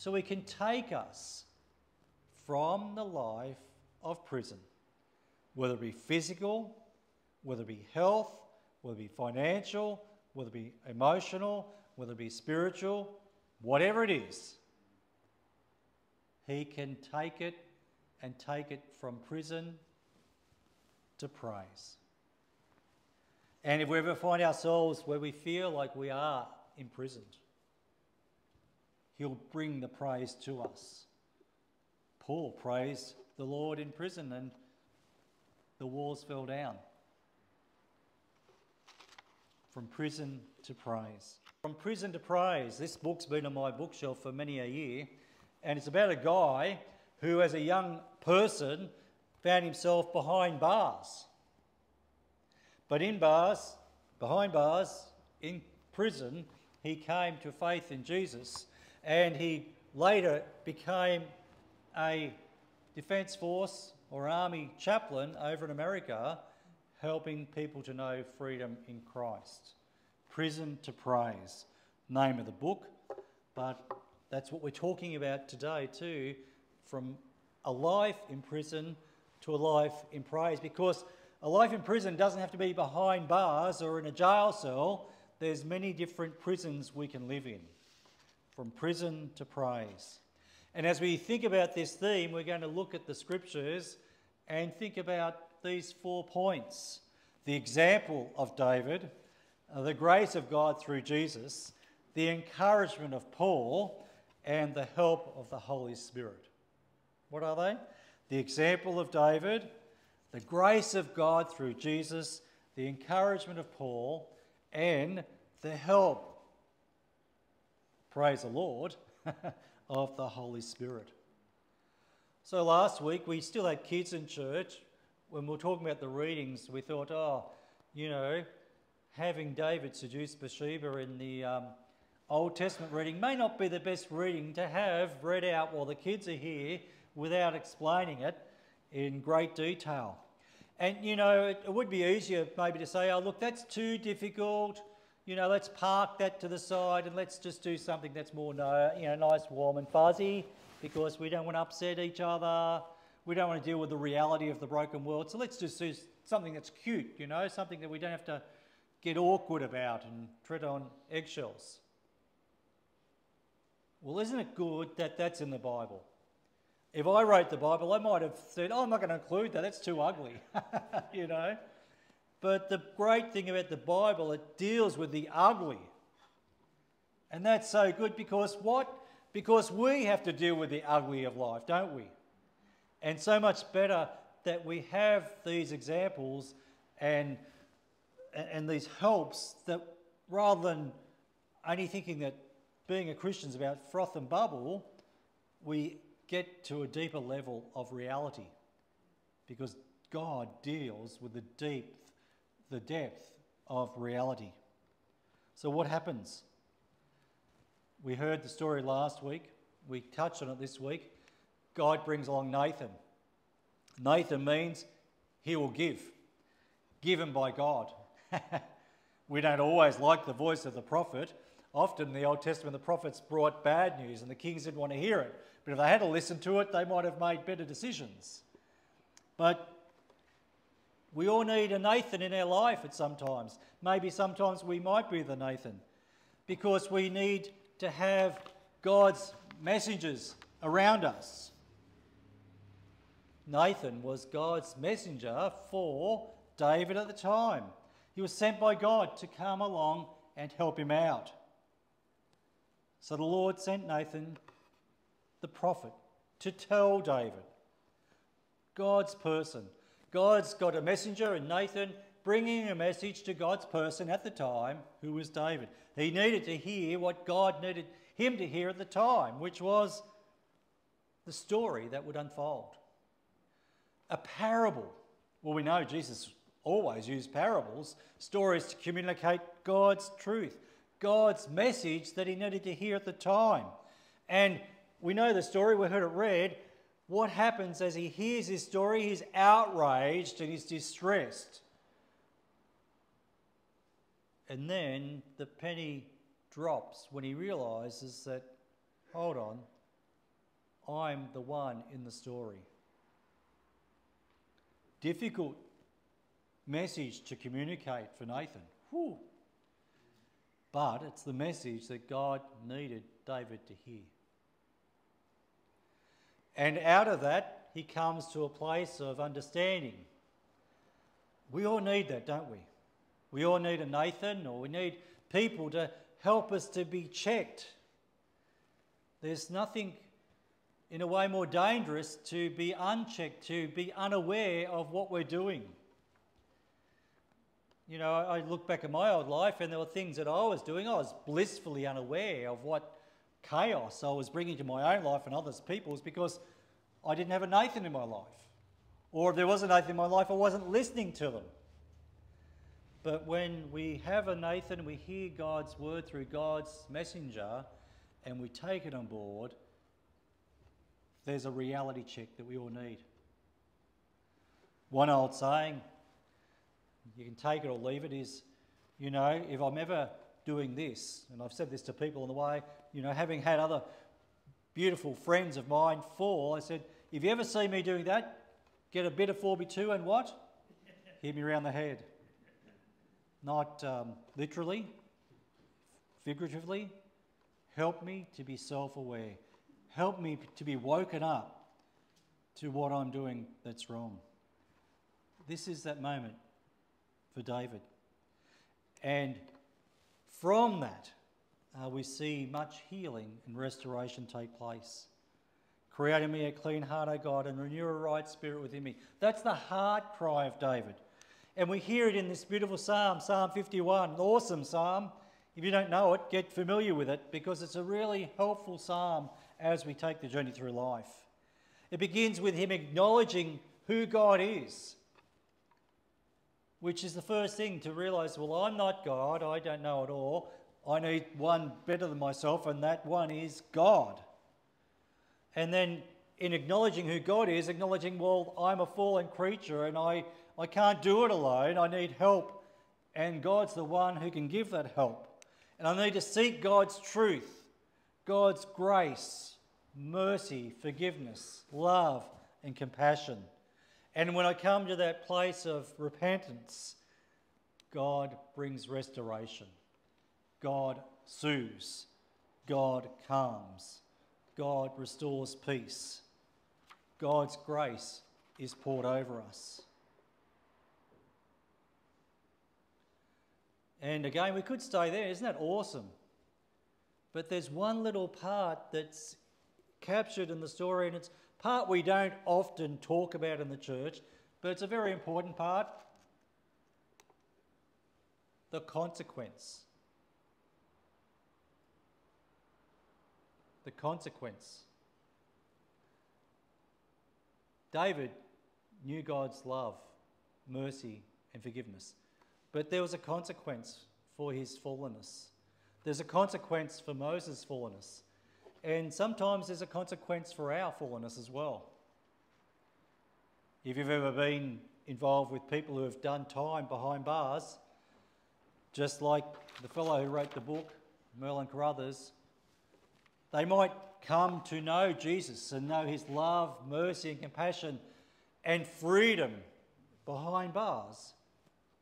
so he can take us from the life of prison, whether it be physical, whether it be health, whether it be financial, whether it be emotional, whether it be spiritual, whatever it is. He can take it and take it from prison to praise. And if we ever find ourselves where we feel like we are imprisoned, He'll bring the praise to us. Paul praised the Lord in prison and the walls fell down. From prison to praise. From prison to praise. This book's been on my bookshelf for many a year, and it's about a guy who, as a young person, found himself behind bars. But in bars, behind bars, in prison, he came to faith in Jesus and he later became a defence force or army chaplain over in America, helping people to know freedom in Christ. Prison to Praise, name of the book, but that's what we're talking about today too, from a life in prison to a life in praise, because a life in prison doesn't have to be behind bars or in a jail cell. There's many different prisons we can live in from prison to praise. And as we think about this theme, we're going to look at the scriptures and think about these four points the example of David, uh, the grace of God through Jesus, the encouragement of Paul, and the help of the Holy Spirit. What are they? The example of David, the grace of God through Jesus, the encouragement of Paul, and the help praise the Lord, of the Holy Spirit. So last week we still had kids in church. When we were talking about the readings, we thought, oh, you know, having David seduce Bathsheba in the um, Old Testament reading may not be the best reading to have read out while the kids are here without explaining it in great detail. And, you know, it, it would be easier maybe to say, oh, look, that's too difficult you know, let's park that to the side and let's just do something that's more, you know, nice, warm and fuzzy because we don't want to upset each other. We don't want to deal with the reality of the broken world. So let's just do something that's cute, you know, something that we don't have to get awkward about and tread on eggshells. Well, isn't it good that that's in the Bible? If I wrote the Bible, I might have said, oh, I'm not going to include that, that's too ugly, you know. But the great thing about the Bible, it deals with the ugly. And that's so good because what? Because we have to deal with the ugly of life, don't we? And so much better that we have these examples and, and these helps that rather than only thinking that being a Christian is about froth and bubble, we get to a deeper level of reality because God deals with the deep the depth of reality. So, what happens? We heard the story last week. We touched on it this week. God brings along Nathan. Nathan means he will give, given by God. we don't always like the voice of the prophet. Often in the Old Testament, the prophets brought bad news and the kings didn't want to hear it. But if they had to listen to it, they might have made better decisions. But we all need a Nathan in our life at sometimes. Maybe sometimes we might be the Nathan because we need to have God's messengers around us. Nathan was God's messenger for David at the time. He was sent by God to come along and help him out. So the Lord sent Nathan, the prophet, to tell David, God's person, God's got a messenger in Nathan bringing a message to God's person at the time, who was David. He needed to hear what God needed him to hear at the time, which was the story that would unfold. A parable. Well, we know Jesus always used parables, stories to communicate God's truth, God's message that he needed to hear at the time. And we know the story, we heard it read what happens as he hears his story? He's outraged and he's distressed. And then the penny drops when he realizes that, hold on, I'm the one in the story. Difficult message to communicate for Nathan. Whew. But it's the message that God needed David to hear. And out of that, he comes to a place of understanding. We all need that, don't we? We all need a Nathan, or we need people to help us to be checked. There's nothing, in a way, more dangerous to be unchecked, to be unaware of what we're doing. You know, I look back at my old life and there were things that I was doing. I was blissfully unaware of what chaos I was bringing to my own life and others' people's because I didn't have a Nathan in my life. Or if there was a Nathan in my life, I wasn't listening to them. But when we have a Nathan, we hear God's word through God's messenger, and we take it on board, there's a reality check that we all need. One old saying, you can take it or leave it, is, you know, if I'm ever doing this, and I've said this to people on the way, you know, having had other beautiful friends of mine fall, I said, if you ever see me doing that, get a bit of 4B2 and what? Hit me around the head not um, literally, figuratively. Help me to be self aware. Help me to be woken up to what I'm doing that's wrong. This is that moment for David. And from that, uh, we see much healing and restoration take place. Create in me a clean heart, O God, and renew a right spirit within me. That's the heart cry of David. And we hear it in this beautiful psalm, Psalm 51, awesome psalm. If you don't know it, get familiar with it because it's a really helpful psalm as we take the journey through life. It begins with him acknowledging who God is, which is the first thing to realize well, I'm not God, I don't know it all. I need one better than myself, and that one is God. And then in acknowledging who God is, acknowledging, well, I'm a fallen creature and I I can't do it alone. I need help. And God's the one who can give that help. And I need to seek God's truth, God's grace, mercy, forgiveness, love, and compassion. And when I come to that place of repentance, God brings restoration. God soothes. God calms. God restores peace. God's grace is poured over us. And again, we could stay there. Isn't that awesome? But there's one little part that's captured in the story, and it's part we don't often talk about in the church, but it's a very important part the consequence. The consequence. David knew God's love, mercy, and forgiveness. But there was a consequence for his fallenness. There's a consequence for Moses' fallenness. And sometimes there's a consequence for our fallenness as well. If you've ever been involved with people who have done time behind bars, just like the fellow who wrote the book, Merlin Carothers, they might come to know Jesus and know his love, mercy, and compassion and freedom behind bars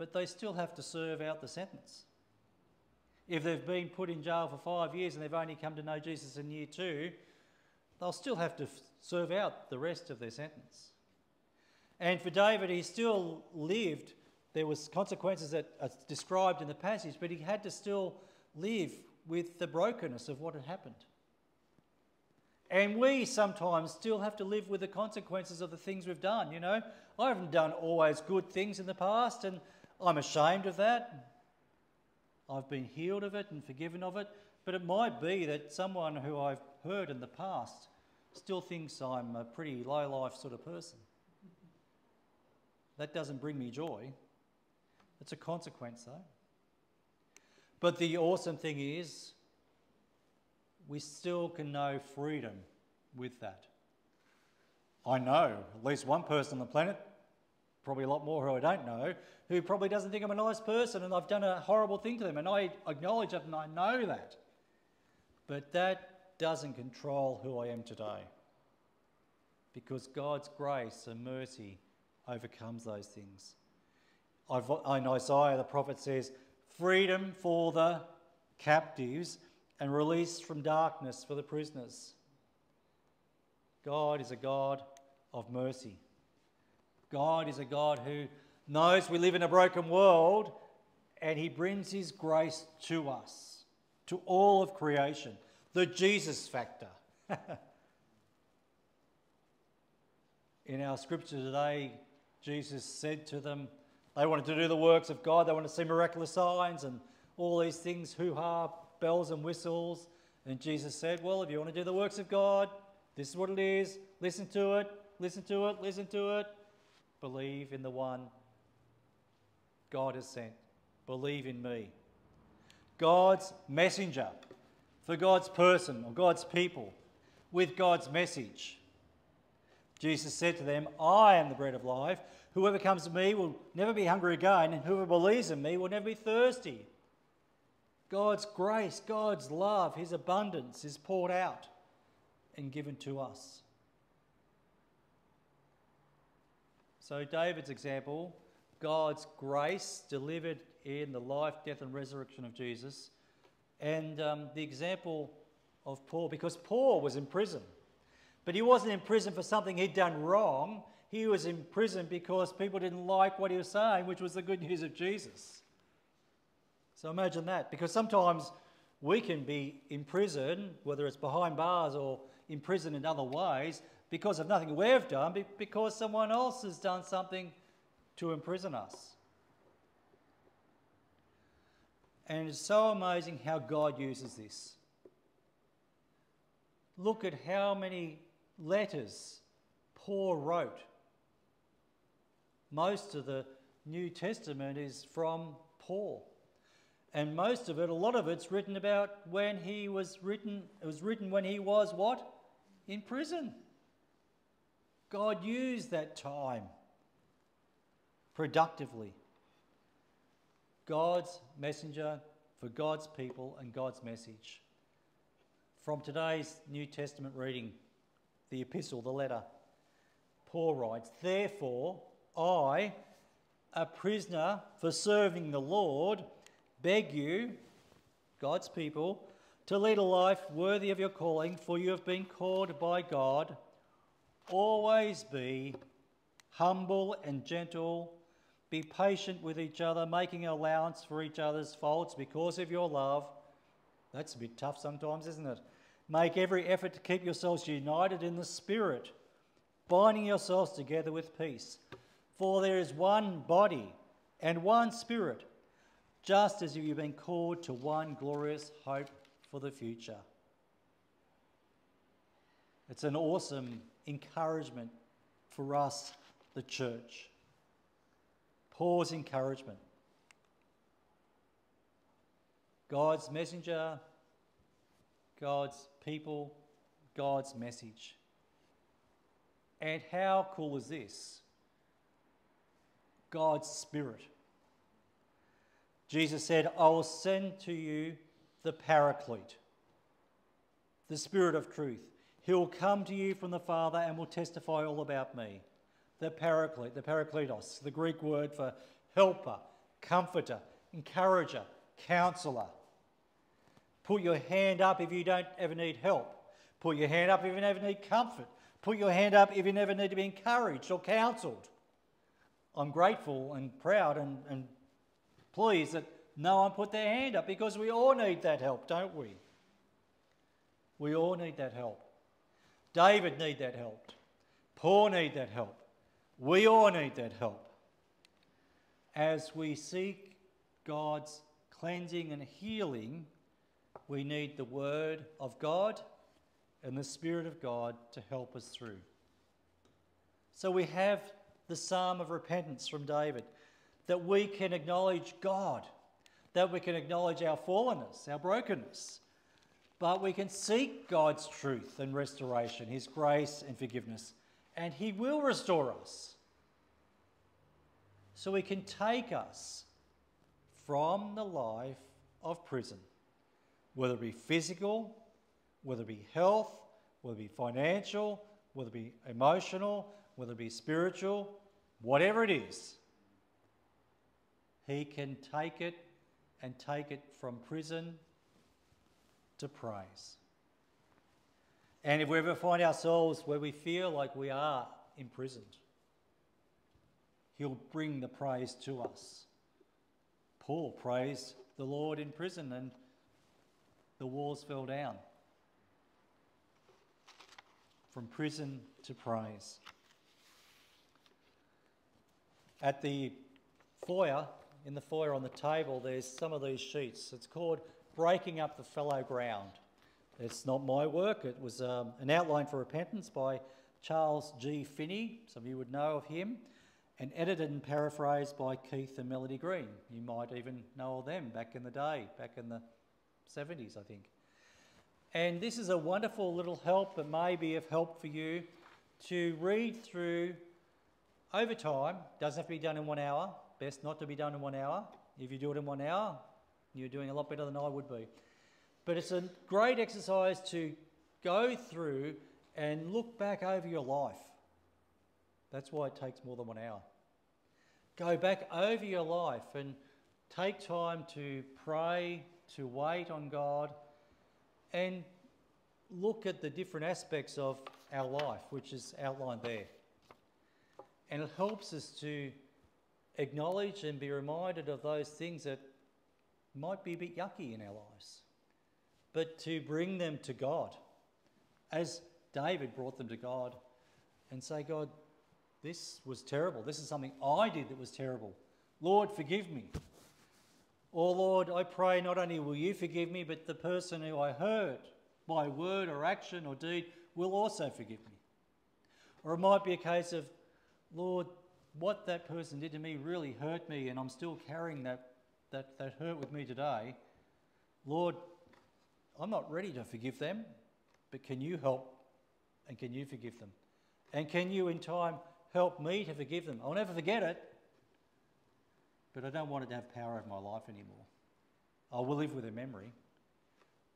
but they still have to serve out the sentence. If they've been put in jail for five years and they've only come to know Jesus in year two, they'll still have to serve out the rest of their sentence. And for David, he still lived. There was consequences that are described in the passage, but he had to still live with the brokenness of what had happened. And we sometimes still have to live with the consequences of the things we've done. You know, I haven't done always good things in the past, and I'm ashamed of that. I've been healed of it and forgiven of it. But it might be that someone who I've heard in the past still thinks I'm a pretty low life sort of person. That doesn't bring me joy. It's a consequence, though. But the awesome thing is, we still can know freedom with that. I know at least one person on the planet probably a lot more who I don't know, who probably doesn't think I'm a nice person and I've done a horrible thing to them. And I acknowledge that and I know that. But that doesn't control who I am today. because God's grace and mercy overcomes those things. I In Isaiah, the prophet says, Freedom for the captives and release from darkness for the prisoners. God is a God of mercy. God is a God who knows we live in a broken world and he brings his grace to us, to all of creation. The Jesus factor. in our scripture today, Jesus said to them, they wanted to do the works of God, they wanted to see miraculous signs and all these things, hoo ha, bells and whistles. And Jesus said, Well, if you want to do the works of God, this is what it is. Listen to it, listen to it, listen to it. Believe in the one God has sent. Believe in me. God's messenger for God's person or God's people with God's message. Jesus said to them, I am the bread of life. Whoever comes to me will never be hungry again, and whoever believes in me will never be thirsty. God's grace, God's love, His abundance is poured out and given to us. So, David's example, God's grace delivered in the life, death, and resurrection of Jesus, and um, the example of Paul, because Paul was in prison. But he wasn't in prison for something he'd done wrong. He was in prison because people didn't like what he was saying, which was the good news of Jesus. So imagine that, because sometimes we can be in prison, whether it's behind bars or in prison in other ways, because of nothing we've done, but because someone else has done something to imprison us. And it's so amazing how God uses this. Look at how many letters Paul wrote. Most of the New Testament is from Paul. And most of it, a lot of it's written about when he was written, it was written when he was what? In prison. God used that time productively. God's messenger for God's people and God's message. From today's New Testament reading, the epistle, the letter, Paul writes, Therefore, I, a prisoner for serving the Lord, beg you, God's people, to lead a life worthy of your calling, for you have been called by God. Always be humble and gentle. Be patient with each other, making allowance for each other's faults because of your love. That's a bit tough sometimes, isn't it? Make every effort to keep yourselves united in the Spirit, binding yourselves together with peace. For there is one body and one Spirit, just as you've been called to one glorious hope for the future. It's an awesome encouragement for us, the church. Paul's encouragement. God's messenger, God's people, God's message. And how cool is this? God's Spirit. Jesus said, I will send to you the Paraclete, the Spirit of truth. He will come to you from the Father and will testify all about me. The Paraclete, the Parakletos, the Greek word for helper, comforter, encourager, counselor. Put your hand up if you don't ever need help. Put your hand up if you never need comfort. Put your hand up if you never need to be encouraged or counselled. I'm grateful and proud and, and pleased that no one put their hand up because we all need that help, don't we? We all need that help. David need that help. Paul need that help. We all need that help. As we seek God's cleansing and healing we need the Word of God and the Spirit of God to help us through. So we have the Psalm of repentance from David that we can acknowledge God, that we can acknowledge our fallenness, our brokenness, but we can seek God's truth and restoration, His grace and forgiveness, and He will restore us. So He can take us from the life of prison whether it be physical, whether it be health, whether it be financial, whether it be emotional, whether it be spiritual, whatever it is, He can take it and take it from prison to praise. And if we ever find ourselves where we feel like we are imprisoned, He'll bring the praise to us. Paul praised the Lord in prison and the walls fell down. From prison to praise. At the foyer, in the foyer on the table, there's some of these sheets. It's called Breaking Up the Fallow Ground. It's not my work, it was um, an outline for repentance by Charles G. Finney. Some of you would know of him. And edited and paraphrased by Keith and Melody Green. You might even know of them back in the day, back in the 70s, I think. And this is a wonderful little help that may be of help for you to read through over time. Doesn't have to be done in one hour. Best not to be done in one hour. If you do it in one hour, you're doing a lot better than I would be. But it's a great exercise to go through and look back over your life. That's why it takes more than one hour. Go back over your life and take time to pray, to wait on God, and look at the different aspects of our life, which is outlined there. And it helps us to acknowledge and be reminded of those things that might be a bit yucky in our lives, but to bring them to God, as David brought them to God, and say, God, this was terrible. This is something I did that was terrible. Lord, forgive me. Or, Lord, I pray not only will you forgive me, but the person who I hurt by word or action or deed will also forgive me. Or it might be a case of, Lord, what that person did to me really hurt me, and I'm still carrying that, that, that hurt with me today. Lord, I'm not ready to forgive them, but can you help and can you forgive them? And can you, in time, help me to forgive them. I'll never forget it, but I don't want it to have power over my life anymore. I will live with a memory,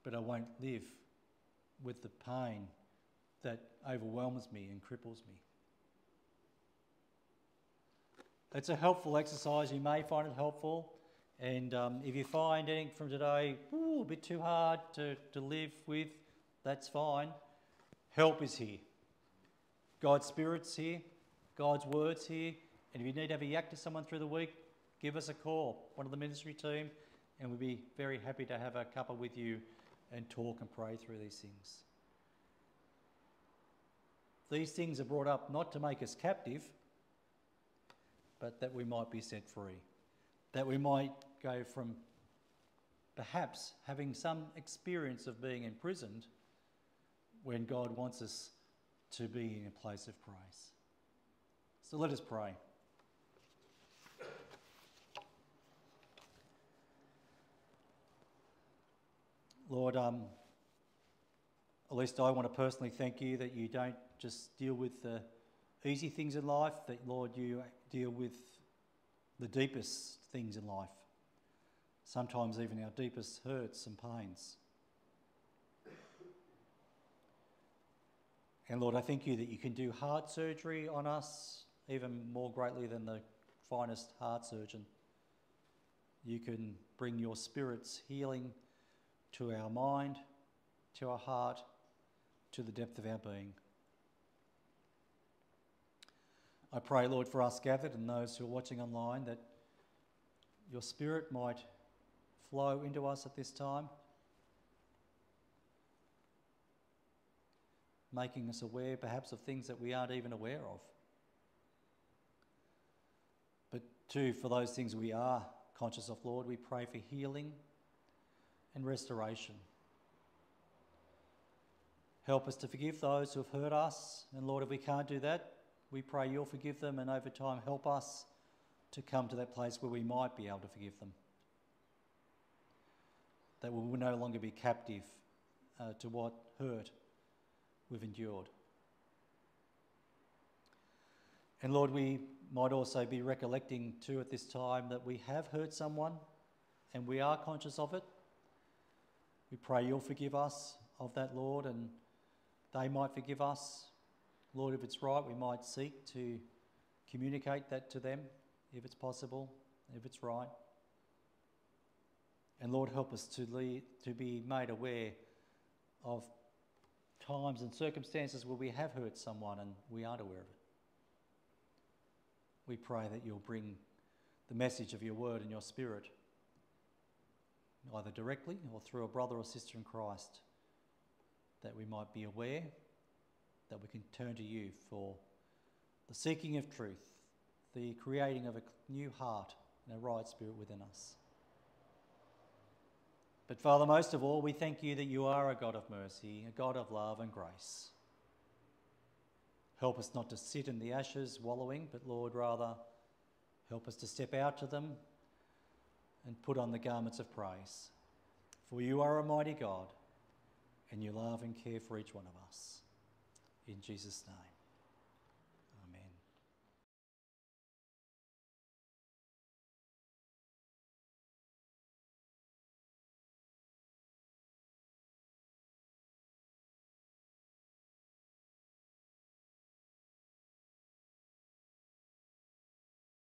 but I won't live with the pain that overwhelms me and cripples me. It's a helpful exercise. You may find it helpful. And um, if you find anything from today ooh, a bit too hard to, to live with, that's fine. Help is here. God's Spirit's here. God's words here. And if you need to have a yak to someone through the week, give us a call, one of the ministry team, and we'd be very happy to have a cuppa with you and talk and pray through these things. These things are brought up not to make us captive, but that we might be set free, that we might go from perhaps having some experience of being imprisoned when God wants us to be in a place of praise. So let us pray. Lord, um, at least I want to personally thank you that you don't just deal with the easy things in life, that, Lord, you deal with the deepest things in life, sometimes even our deepest hurts and pains. And Lord, I thank you that you can do heart surgery on us even more greatly than the finest heart surgeon. You can bring your spirit's healing to our mind, to our heart, to the depth of our being. I pray, Lord, for us gathered and those who are watching online that your spirit might flow into us at this time, making us aware perhaps of things that we aren't even aware of. Two, for those things we are conscious of, Lord, we pray for healing and restoration. Help us to forgive those who have hurt us. And Lord, if we can't do that, we pray you'll forgive them and over time help us to come to that place where we might be able to forgive them. That we will no longer be captive uh, to what hurt we've endured. And Lord, we might also be recollecting too at this time that we have hurt someone and we are conscious of it. We pray you'll forgive us of that, Lord, and they might forgive us. Lord, if it's right, we might seek to communicate that to them if it's possible, if it's right. And Lord, help us to, lead, to be made aware of times and circumstances where we have hurt someone and we aren't aware of it. We pray that you'll bring the message of your word and your spirit, either directly or through a brother or sister in Christ, that we might be aware, that we can turn to you for the seeking of truth, the creating of a new heart and a right spirit within us. But Father, most of all, we thank you that you are a God of mercy, a God of love and grace. Help us not to sit in the ashes wallowing, but Lord, rather help us to step out to them and put on the garments of praise. For you are a mighty God, and you love and care for each one of us. In Jesus' name.